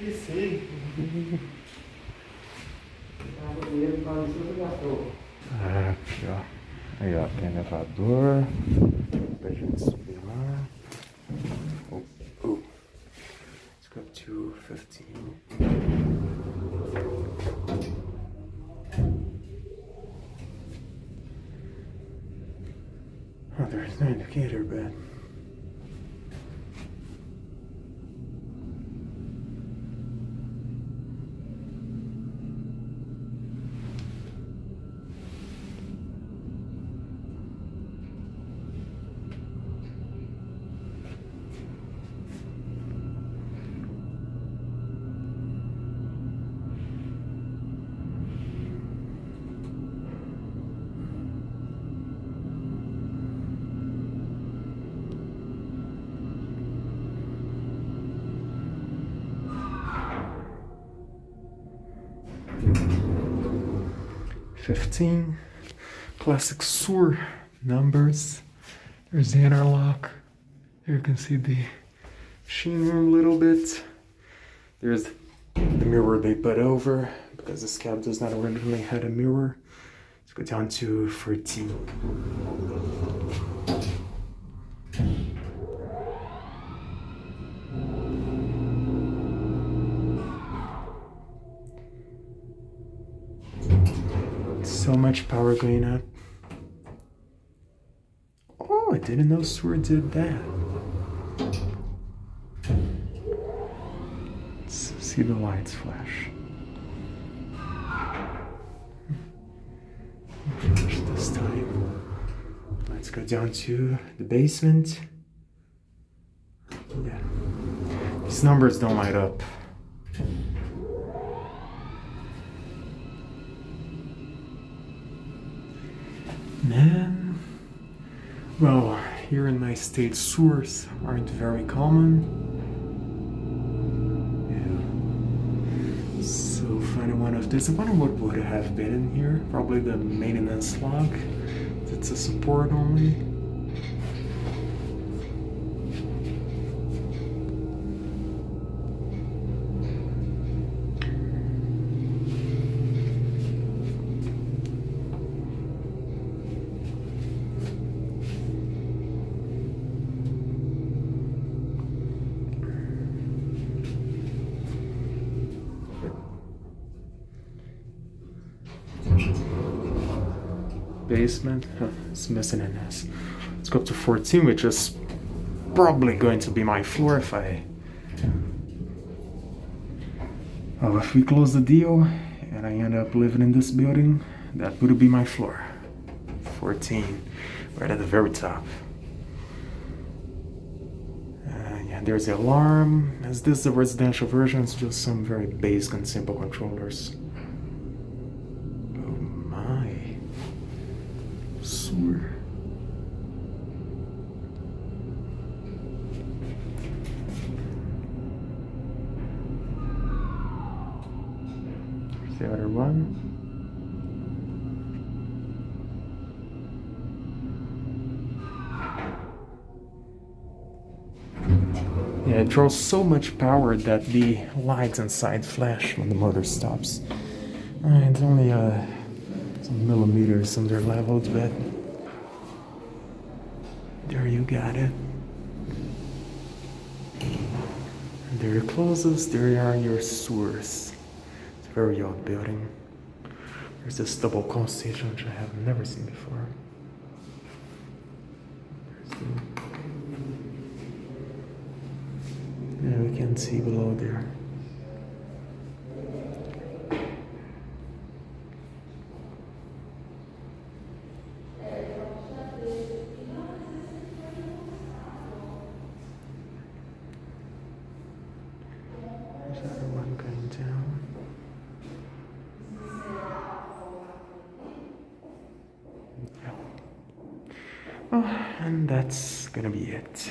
Esqueci. Ah, aqui, ó. Aí, ó, tem elevador. Pra gente subir lá. Oh, oh. Let's go to 15. Oh, there's no indicator, but. Fifteen. Classic Sûr numbers. There's the interlock. Here you can see the machine room a little bit. There's the mirror they put over because this cab does not originally had a mirror. Let's go down to 14. So much power going up. Oh, I didn't know Sûr did that. Let's see the lights flash. Flash this time. Let's go down to the basement. Yeah. These numbers don't light up. Man. Well, here in my state, Sûrs aren't very common. Yeah. So finding one of this, I wonder what would have been in here. Probably the maintenance log. It's a support only. Basement. Huh, it's missing an S. Let's go up to 14, which is probably going to be my floor if I... Oh, if we close the deal and I end up living in this building, that would be my floor. 14, right at the very top. Uh, yeah, there's the alarm. As this is the residential version, it's just some very basic and simple controllers. Oh my. Sûr. Here's the other one. Yeah, it draws so much power that the lights inside flash when the motor stops. Uh, it's only uh, some millimeters under leveled, but there you got it. And there closes, there are your Sûrs. Very old building. There's this double call which I have never seen before. The- Yeah, we can see below there. There's another one going down. And that's gonna be it.